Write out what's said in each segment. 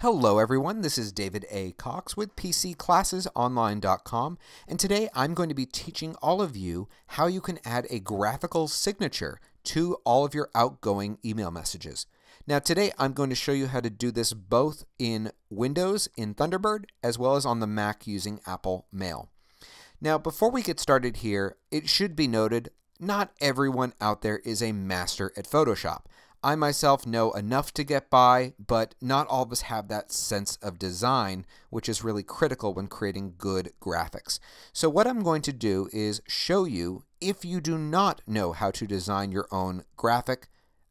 Hello everyone, this is David A. Cox with PCClassesOnline.com and today I'm going to be teaching all of you how you can add a graphical signature to all of your outgoing email messages. Now today I'm going to show you how to do this both in Windows in Thunderbird as well as on the Mac using Apple Mail. Now before we get started here, it should be noted not everyone out there is a master at Photoshop. I myself know enough to get by, but not all of us have that sense of design, which is really critical when creating good graphics. So what I'm going to do is show you, if you do not know how to design your own graphic,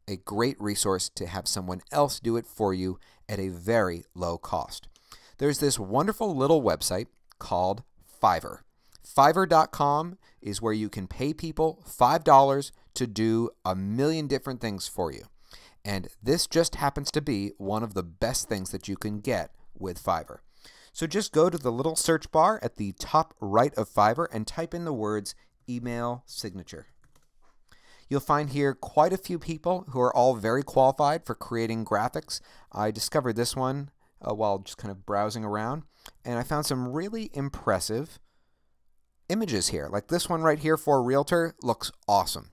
a great resource to have someone else do it for you at a very low cost. There's this wonderful little website called Fiverr. Fiverr.com is where you can pay people $5 to do a million different things for you. And this just happens to be one of the best things that you can get with Fiverr. So just go to the little search bar at the top right of Fiverr and type in the words email signature. You'll find here quite a few people who are all very qualified for creating graphics. I discovered this one uh, while just kind of browsing around, and I found some really impressive images here. Like this one right here for a realtor looks awesome.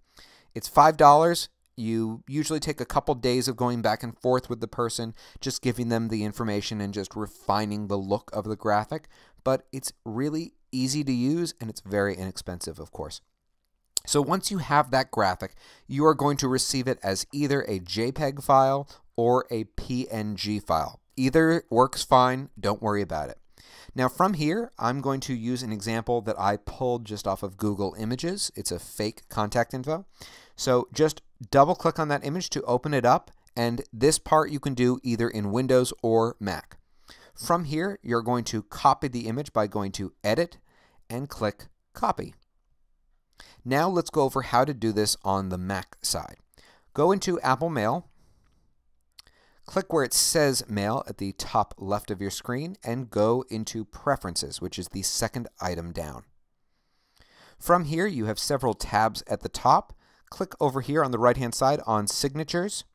It's $5 you usually take a couple days of going back and forth with the person, just giving them the information and just refining the look of the graphic. But it's really easy to use and it's very inexpensive, of course. So once you have that graphic, you are going to receive it as either a JPEG file or a PNG file. Either works fine, don't worry about it. Now from here, I'm going to use an example that I pulled just off of Google Images. It's a fake contact info. So just double click on that image to open it up and this part you can do either in Windows or Mac. From here, you're going to copy the image by going to Edit and click Copy. Now let's go over how to do this on the Mac side. Go into Apple Mail, click where it says Mail at the top left of your screen, and go into Preferences, which is the second item down. From here, you have several tabs at the top click over here on the right hand side on signatures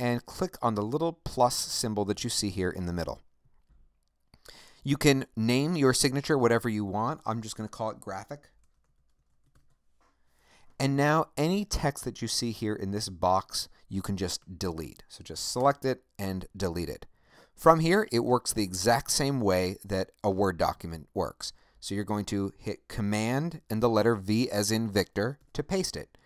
and click on the little plus symbol that you see here in the middle. You can name your signature whatever you want. I'm just going to call it graphic. And now any text that you see here in this box, you can just delete. So just select it and delete it. From here, it works the exact same way that a Word document works. So you're going to hit Command and the letter V as in Victor to paste it.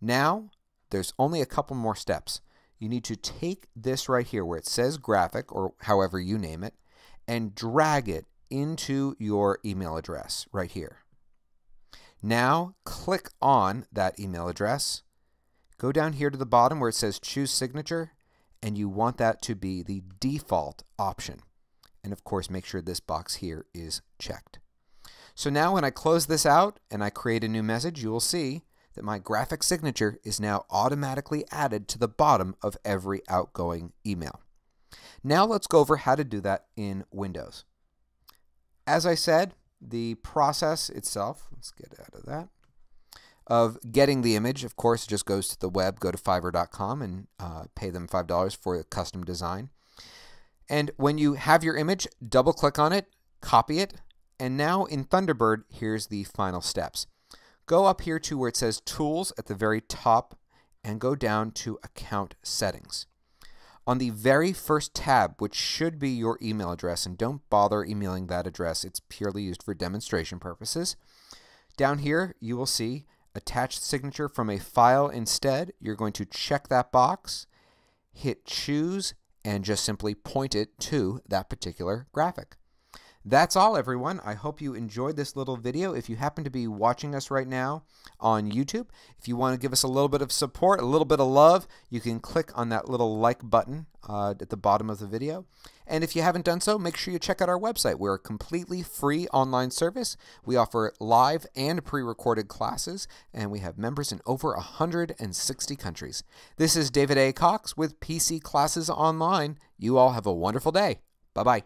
Now, there's only a couple more steps. You need to take this right here where it says graphic, or however you name it, and drag it into your email address right here. Now, click on that email address. Go down here to the bottom where it says choose signature, and you want that to be the default option. And of course, make sure this box here is checked. So now when I close this out and I create a new message, you will see that my graphic signature is now automatically added to the bottom of every outgoing email. Now let's go over how to do that in Windows. As I said, the process itself, let's get out of that, of getting the image, of course, just goes to the web, go to fiverr.com and uh, pay them $5 for a custom design. And when you have your image, double click on it, copy it, and now in Thunderbird, here's the final steps. Go up here to where it says Tools at the very top and go down to Account Settings. On the very first tab, which should be your email address, and don't bother emailing that address, it's purely used for demonstration purposes. Down here, you will see attached signature from a file instead. You're going to check that box, hit choose, and just simply point it to that particular graphic. That's all, everyone. I hope you enjoyed this little video. If you happen to be watching us right now on YouTube, if you want to give us a little bit of support, a little bit of love, you can click on that little like button uh, at the bottom of the video. And if you haven't done so, make sure you check out our website. We're a completely free online service. We offer live and pre-recorded classes, and we have members in over 160 countries. This is David A. Cox with PC Classes Online. You all have a wonderful day. Bye-bye.